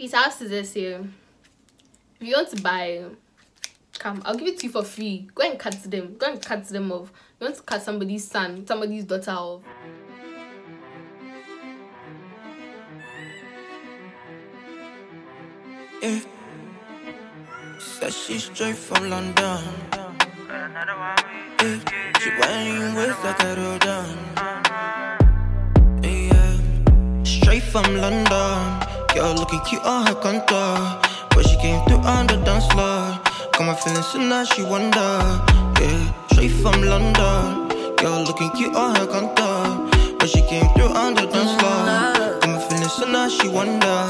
His house is here. If you want to buy, come. I'll give it to you for free. Go and cut them. Go and cut them off. You want to cut somebody's son, somebody's daughter off. Yeah. Said she's straight from London. Yeah. She whining with a roll. Eh, yeah. Straight from London. Girl looking cute on her contour. But she came through on the dance floor. Got my feelings so now she wonder. Yeah. Straight from London. Girl looking cute on her contour. But she came through on the dance floor. Got my feelings so now she wonder.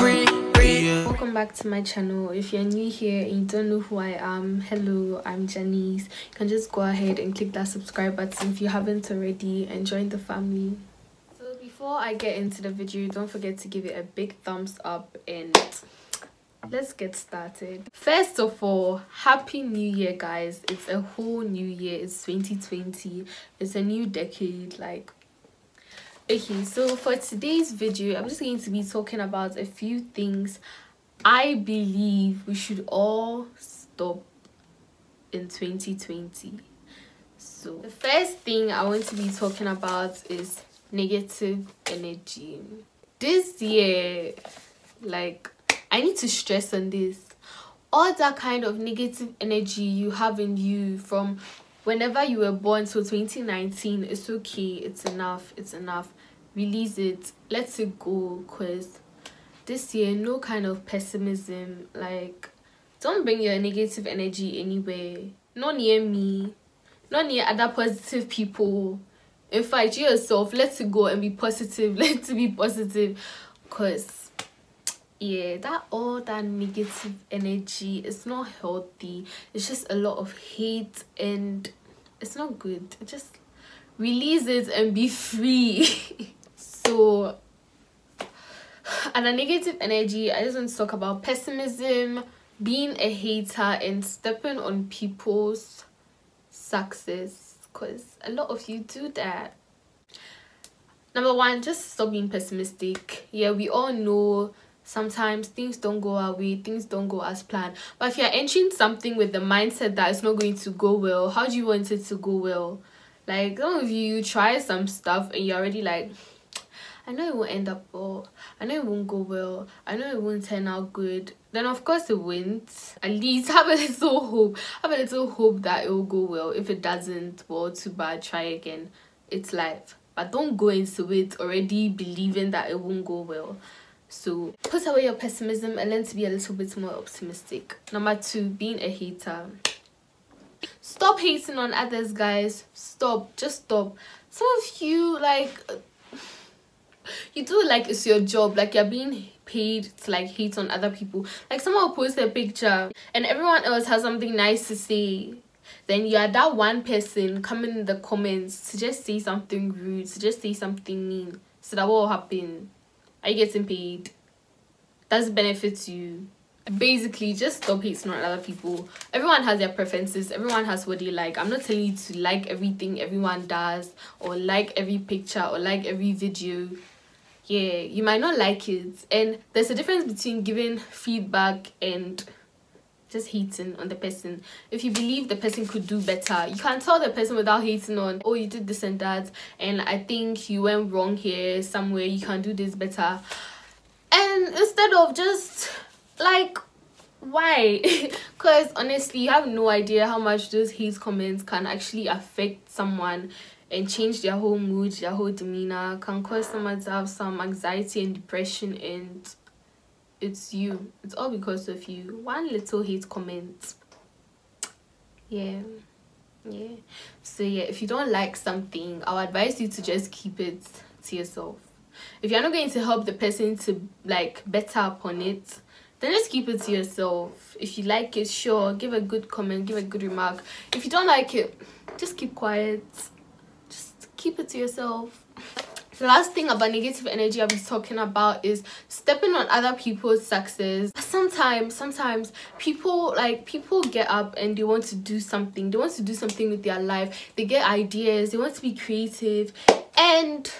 Welcome back to my channel if you're new here and you don't know who i am hello i'm Janiece you can just go ahead and click that subscribe button if you haven't already and join the family so before i get into the video don't forget to give it a big thumbs up and let's get started. First of all happy new year guys. It's a whole new year. It's 2020 it's a new decade like okay so for today's video i'm just going to be talking about a few things i believe we should all stop in 2020 so the first thing i want to be talking about is negative energy. This year like i need to stress on this. All that kind of negative energy you have in you from whenever you were born till 2019 it's okay it's enough it's enough. Release it let it go because this year no kind of pessimism like don't bring your negative energy anywhere. Not near me not near other positive people in fact yourself let it go and be positive let it be positive. Because yeah that all that negative energy is not healthy. It's just a lot of hate and it's not good. Just release it and be free. So and a negative energy i just want to talk about pessimism being a hater and stepping on people's success because a lot of you do that number one just stop being pessimistic yeah we all know sometimes things don't go our way things don't go as planned but if you're entering something with the mindset that it's not going to go well how do you want it to go well like some of you try some stuff and you're already like I know it won't end up well. I know it won't go well. I know it won't turn out good. Then of course it won't. At least have a little hope. Have a little hope that it will go well. If it doesn't, well, too bad. Try again. It's life. But don't go into it already believing that it won't go well. So put away your pessimism and learn to be a little bit more optimistic. Number two, being a hater. Stop hating on others, guys. Stop. Just stop. Some of you like you do it like it's your job like you're being paid to like hate on other people. Like someone will post a picture and everyone else has something nice to say. Then you're that one person coming in the comments to just say something rude to just say something mean. So that will happen? Are you getting paid? That's benefits you? Basically just stop hating on other people. Everyone has their preferences. Everyone has what they like. I'm not telling you to like everything everyone does or like every picture or like every video yeah you might not like it. And there's a difference between giving feedback and just hating on the person. If you believe the person could do better you can't tell the person without hating on oh you did this and that and i think you went wrong here somewhere you can do this better. And instead of just like why? Because honestly you have no idea how much those hate comments can actually affect someone and change their whole mood their whole demeanor can cause someone to have some anxiety and depression and it's you. It's all because of you. One little hate comment. Yeah. Yeah. So yeah if you don't like something i'll advise you to just keep it to yourself. If you're not going to help the person to like better upon it then just keep it to yourself. If you like it sure give a good comment give a good remark. If you don't like it just keep quiet keep it to yourself. The last thing about negative energy i'll be talking about is stepping on other people's success. Sometimes sometimes people like people get up and they want to do something. They want to do something with their life. They get ideas. They want to be creative. And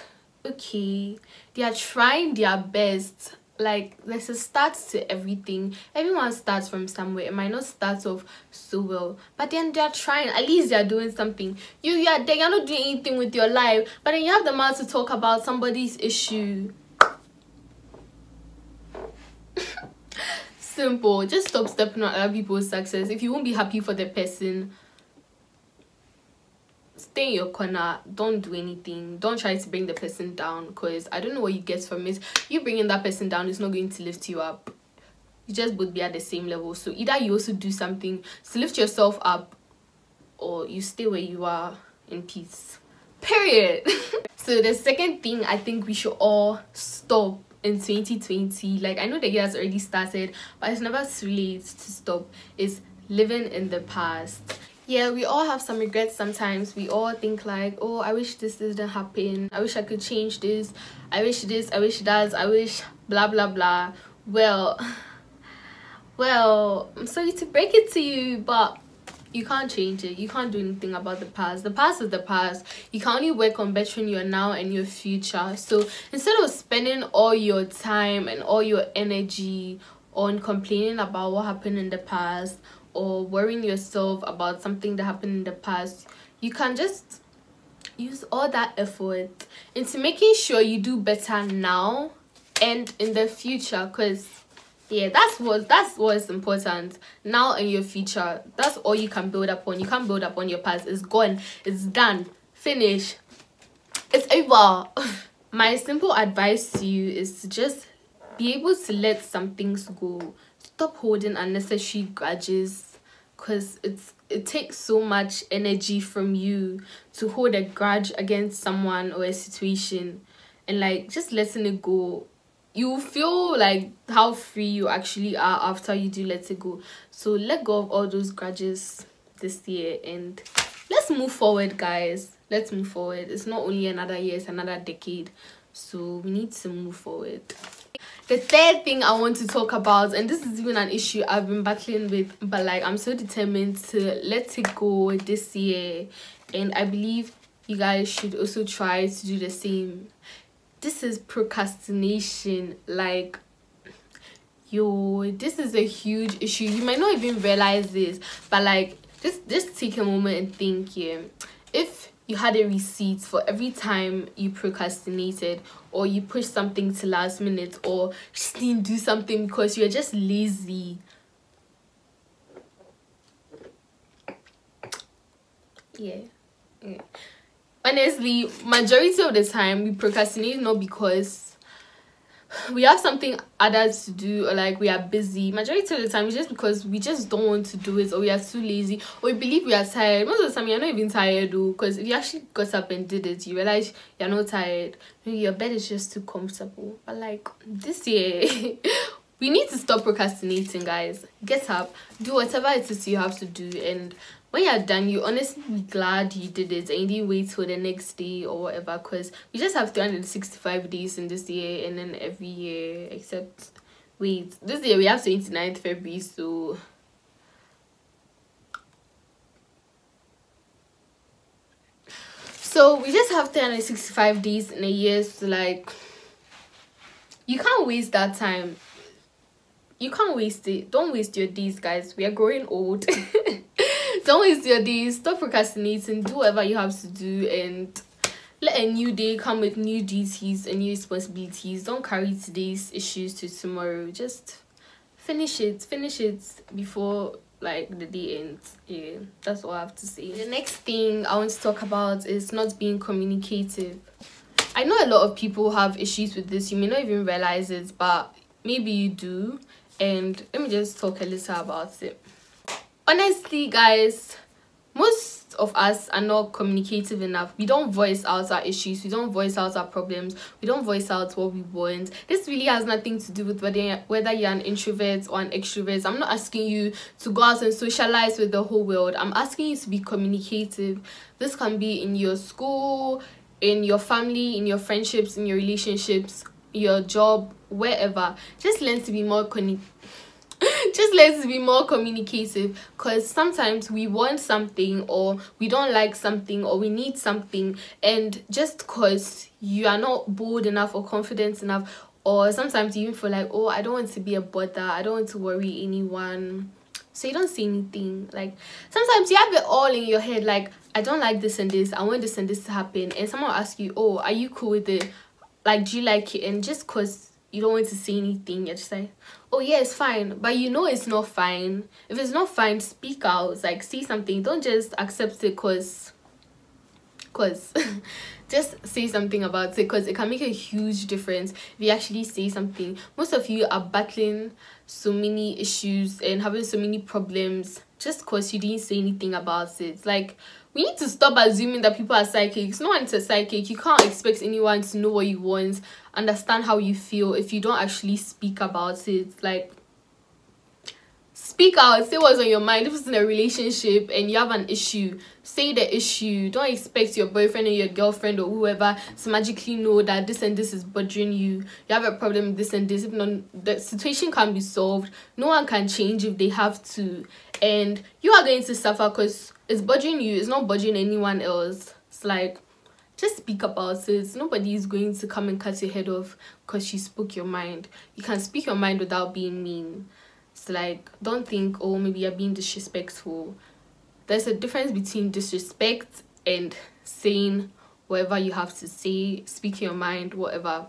okay they are trying their best like there's a start to everything. Everyone starts from somewhere. It might not start off so well but then they're trying. At least they're doing something. You yeah they're not doing anything with your life but then you have the mouth to talk about somebody's issue. Simple. Just stop stepping on other people's success if you won't be happy for the person stay in your corner don't do anything don't try to bring the person down because i don't know what you get from it. You bringing that person down is not going to lift you up. You just both be at the same level. So either you also do something to lift yourself up or you stay where you are in peace. Period. So the second thing i think we should all stop in 2020 like i know the year has already started but it's never too late to stop. Is living in the past yeah we all have some regrets sometimes. We all think like oh i wish this didn't happen. I wish i could change this. I wish this i wish that i wish blah blah blah. Well well i'm sorry to break it to you but you can't change it. You can't do anything about the past. The past is the past. You can only work on bettering your now and your future. So instead of spending all your time and all your energy on complaining about what happened in the past or worrying yourself about something that happened in the past you can just use all that effort into making sure you do better now and in the future because yeah that's what that's what's important. Now in your future. That's all you can build upon. You can't build upon your past. It's gone. It's done. Finish. It's over. My simple advice to you is to just be able to let some things go stop holding unnecessary grudges because it's it takes so much energy from you to hold a grudge against someone or a situation. And like just letting it go. You feel like how free you actually are after you do let it go. So let go of all those grudges this year and let's move forward guys. Let's move forward. It's not only another year it's another decade. So we need to move forward the third thing i want to talk about and this is even an issue i've been battling with but like i'm so determined to let it go this year. And i believe you guys should also try to do the same. This is procrastination. Like yo this is a huge issue. You might not even realize this but like just just take a moment and think yeah you had a receipt for every time you procrastinated or you pushed something to last minute or just didn't do something because you're just lazy. Yeah, yeah. Honestly majority of the time we procrastinate not because we have something others to do or like we are busy. Majority of the time it's just because we just don't want to do it or we are too lazy or we believe we are tired. Most of the time you're not even tired though because if you actually got up and did it you realize you're not tired. Maybe your bed is just too comfortable. But like this year we need to stop procrastinating guys. Get up do whatever it is you have to do and when you're done you honestly be glad you did it and you wait till the next day or whatever because we just have 365 days in this year and then every year except wait this year we have 29th february so. So we just have 365 days in a year so like you can't waste that time. You can't waste it. Don't waste your days guys. We are growing old don't waste your days stop procrastinating. Do whatever you have to do and let a new day come with new duties and new responsibilities. Don't carry today's issues to tomorrow. Just finish it. Finish it before like the day ends. Yeah that's all i have to say. The next thing i want to talk about is not being communicative. I know a lot of people have issues with this. You may not even realize it but maybe you do. And let me just talk a little about it honestly guys most of us are not communicative enough. We don't voice out our issues. We don't voice out our problems. We don't voice out what we want. This really has nothing to do with whether whether you're an introvert or an extrovert. I'm not asking you to go out and socialize with the whole world. I'm asking you to be communicative. This can be in your school in your family in your friendships in your relationships your job wherever. Just learn to be more connected just let's be more communicative because sometimes we want something or we don't like something or we need something and just because you are not bold enough or confident enough or sometimes you even feel like oh i don't want to be a bother. I don't want to worry anyone. So you don't say anything. Like sometimes you have it all in your head like i don't like this and this. I want this and this to happen. And someone ask you oh are you cool with it? Like do you like it? And just because you don't want to say anything you're just like oh yeah it's fine. But you know it's not fine. If it's not fine speak out. Like say something. Don't just accept it because because just say something about it because it can make a huge difference if you actually say something. Most of you are battling so many issues and having so many problems just because you didn't say anything about it. Like we need to stop assuming that people are psychics no one's a psychic. You can't expect anyone to know what you want understand how you feel if you don't actually speak about it. Like speak out say what's on your mind. If it's in a relationship and you have an issue say the issue. Don't expect your boyfriend or your girlfriend or whoever to magically know that this and this is bothering you. You have a problem this and this. If not the situation can be solved. No one can change if they have to. And you are going to suffer because it's bothering you. It's not bothering anyone else. It's like just speak about it. Nobody is going to come and cut your head off because you spoke your mind. You can speak your mind without being mean it's like don't think oh maybe you're being disrespectful. There's a difference between disrespect and saying whatever you have to say speak your mind whatever.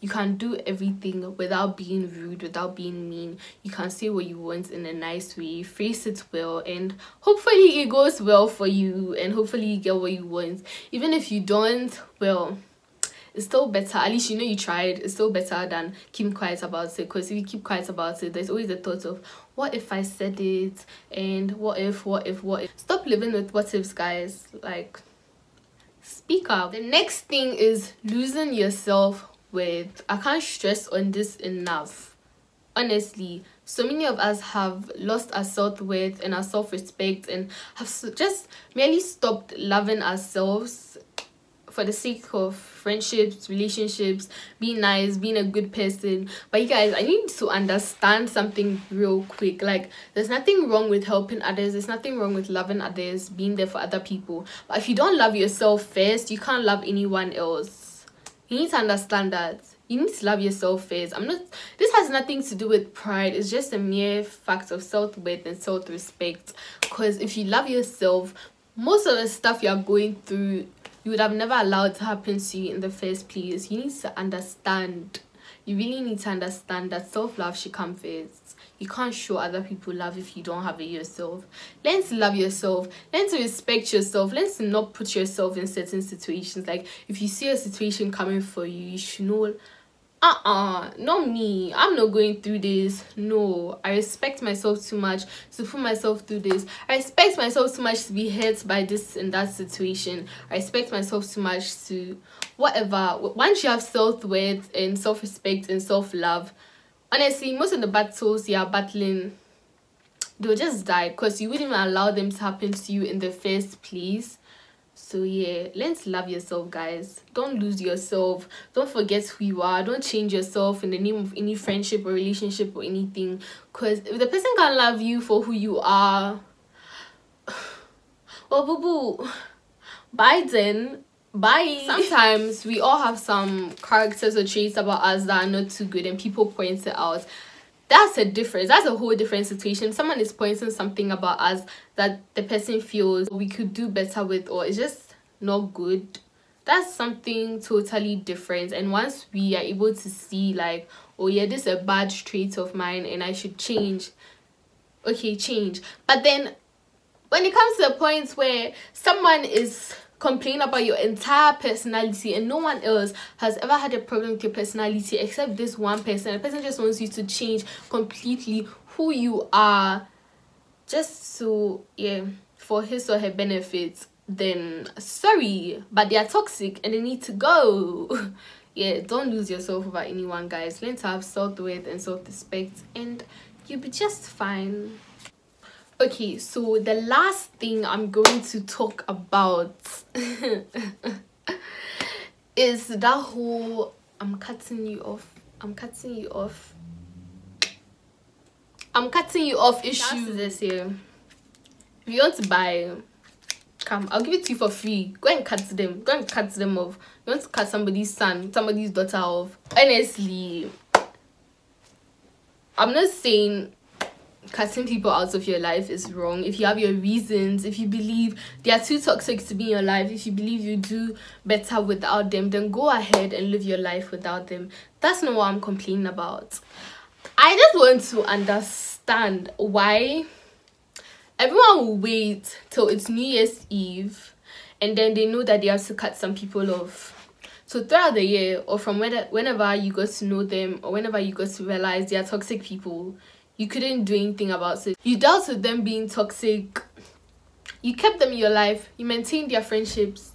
You can do everything without being rude without being mean. You can say what you want in a nice way phrase it well and hopefully it goes well for you and hopefully you get what you want. Even if you don't well it's still better at least you know you tried it's still better than keep quiet about it because if you keep quiet about it there's always the thought of what if i said it? And what if what if what if? Stop living with what ifs guys. Like speak up. The next thing is losing yourself with i can't stress on this enough. Honestly so many of us have lost our self-worth and our self-respect and have just merely stopped loving ourselves for the sake of friendships relationships being nice being a good person. But you guys i need to understand something real quick. Like there's nothing wrong with helping others. There's nothing wrong with loving others being there for other people. But if you don't love yourself first you can't love anyone else. You need to understand that. You need to love yourself first. I'm not this has nothing to do with pride. It's just a mere fact of self-worth and self-respect. Because if you love yourself most of the stuff you're going through you would have never allowed to happen to you in the first place. You need to understand. You really need to understand that self-love should come first. You can't show other people love if you don't have it yourself. Learn to love yourself. Learn to respect yourself. Learn to not put yourself in certain situations. Like if you see a situation coming for you, you should know uh-uh not me. I'm not going through this. No i respect myself too much to put myself through this. I respect myself too much to be hurt by this and that situation. I respect myself too much to whatever. Once you have self-worth and self-respect and self-love honestly most of the battles you are battling they'll just die because you wouldn't allow them to happen to you in the first place so yeah let's love yourself guys. Don't lose yourself. Don't forget who you are. Don't change yourself in the name of any friendship or relationship or anything. Because if the person can't love you for who you are well boo boo bye then. Bye. Sometimes we all have some characters or traits about us that are not too good and people point it out that's a difference that's a whole different situation. Someone is pointing something about us that the person feels we could do better with or it's just not good that's something totally different. And once we are able to see like oh yeah this is a bad trait of mine and i should change okay change. But then when it comes to the point where someone is complain about your entire personality and no one else has ever had a problem with your personality except this one person. The person just wants you to change completely who you are just so yeah for his or her benefit then sorry but they are toxic and they need to go. Yeah don't lose yourself over anyone guys. Learn to have self-worth and self-respect and you'll be just fine okay so the last thing i'm going to talk about is that whole i'm cutting you off i'm cutting you off. I'm cutting you off issue this here if you want to buy come i'll give it to you for free. Go and cut them go and cut them off. You want to cut somebody's son somebody's daughter off. Honestly i'm not saying cutting people out of your life is wrong. If you have your reasons if you believe they are too toxic to be in your life. If you believe you do better without them then go ahead and live your life without them. That's not what i'm complaining about. I just want to understand why everyone will wait till it's new year's eve and then they know that they have to cut some people off. So throughout the year or from whenever you got to know them or whenever you got to realize they are toxic people you couldn't do anything about it. You dealt with them being toxic. You kept them in your life. You maintained their friendships.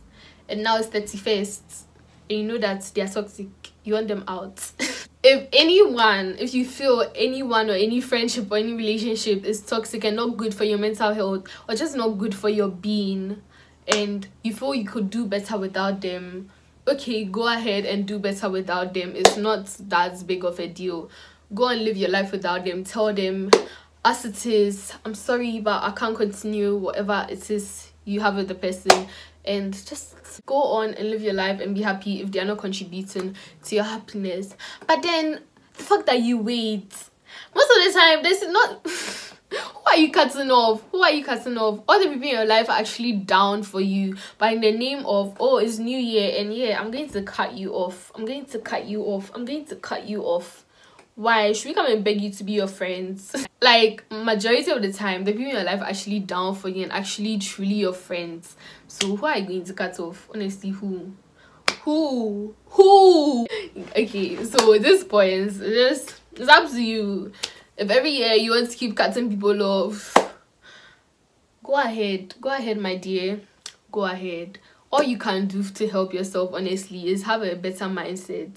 And now it's 31st and you know that they're toxic. You want them out. If anyone if you feel anyone or any friendship or any relationship is toxic and not good for your mental health or just not good for your being and you feel you could do better without them okay go ahead and do better without them. It's not that big of a deal go and live your life without them. Tell them as it is i'm sorry but i can't continue whatever it is you have with the person. And just go on and live your life and be happy if they are not contributing to your happiness. But then the fact that you wait most of the time this is not who are you cutting off? Who are you cutting off? All the people in your life are actually down for you but in the name of oh it's new year and yeah i'm going to cut you off. I'm going to cut you off. I'm going to cut you off why should we come and beg you to be your friends? Like majority of the time the people in your life actually down for you and actually truly your friends. So who are you going to cut off? Honestly who? Who? Who? Okay so this point just it's up to you. If every year you want to keep cutting people off go ahead. Go ahead my dear. Go ahead all you can do to help yourself honestly is have a better mindset.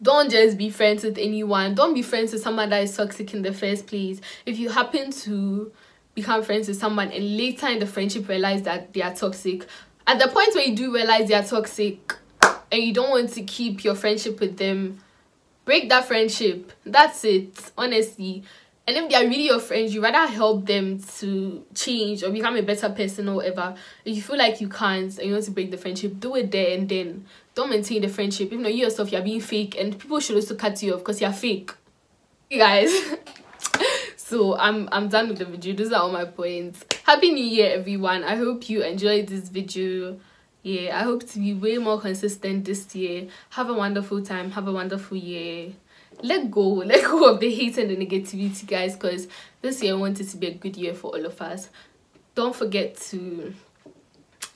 Don't just be friends with anyone. Don't be friends with someone that is toxic in the first place. If you happen to become friends with someone and later in the friendship realize that they are toxic at the point where you do realize they are toxic and you don't want to keep your friendship with them break that friendship. That's it honestly and if they are really your friends you rather help them to change or become a better person or whatever. If you feel like you can't and you want to break the friendship do it there and then. Don't maintain the friendship. Even though you yourself you're being fake and people should also cut you off because you're fake. Hey guys. So i'm i'm done with the video. Those are all my points. Happy new year everyone. I hope you enjoyed this video. Yeah i hope to be way more consistent this year. Have a wonderful time. Have a wonderful year let go let go of the hate and the negativity guys because this year i want it to be a good year for all of us don't forget to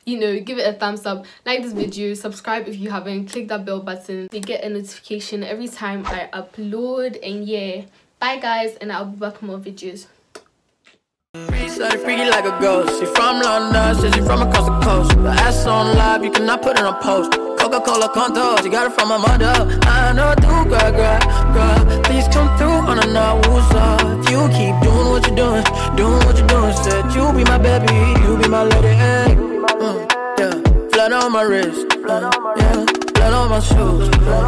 you know give it a thumbs up like this video subscribe if you haven't click that bell button to get a notification every time i upload and yeah bye guys and i'll be back with more videos freaky like a ghost. She from London, says she from across the coast. Ass on live, you cannot put post. Coca-Cola Conto, she got it from my mother. I know do, girl, girl, girl. Please come through on a Nawusa. You keep doing what you're doing, doing what you're doing, said you be my baby, you be my lady. Uh, yeah, blood on my wrist, uh, yeah, blood on my shoes. Uh.